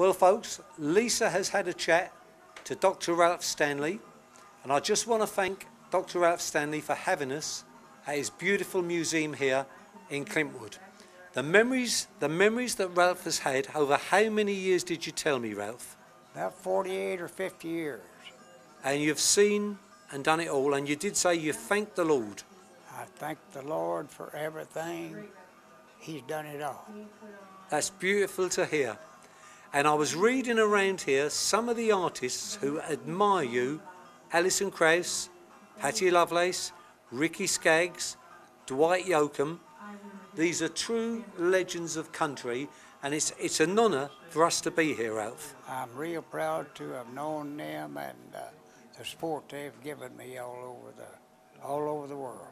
Well, folks, Lisa has had a chat to Dr. Ralph Stanley, and I just want to thank Dr. Ralph Stanley for having us at his beautiful museum here in Clintwood. The memories, the memories that Ralph has had over how many years did you tell me, Ralph? About 48 or 50 years. And you've seen and done it all, and you did say you thanked the Lord. I thank the Lord for everything. He's done it all. That's beautiful to hear. And I was reading around here some of the artists who admire you Alison Krauss, Patty Loveless, Ricky Skaggs, Dwight Yoakam. These are true legends of country, and it's, it's an honour for us to be here, Alf. I'm real proud to have known them and uh, the support they've given me all over the all over the world.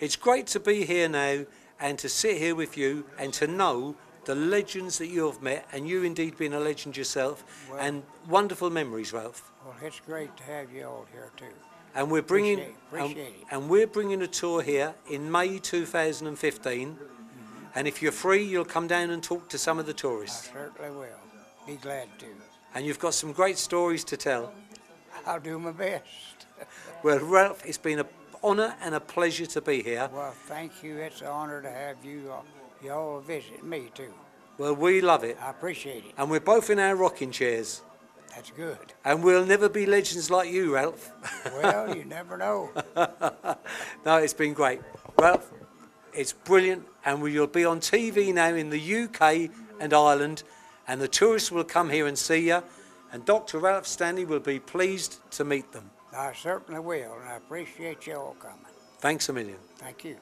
It's great to be here now and to sit here with you and to know the legends that you have met, and you indeed being a legend yourself, Well- and wonderful memories, Ralph. Well, it's great to have you all here too. And we're bringing Appreciate- and, appreciate and we're bringing a tour here in May 2015. And if you're free, you'll come down and talk to some of the tourists. I certainly will. Be glad to. And you've got some great stories to tell. I'll do my best. Well, Ralph, it's been an honour and a pleasure to be here. Well, thank you. It's an honor to have you all, you all visit me too. Well, we love it. I appreciate it. And we're both in our rocking chairs. That's good. And we'll never be legends like you, Ralph. Well, you never know. no, it's been great. Ralph, it's brilliant. And we will be on TV now in the UK and Ireland. And the tourists will come here and see you. And Dr. Ralph Stanley will be pleased to meet them. I certainly will, and I appreciate you all coming. Thanks a million. Thank you.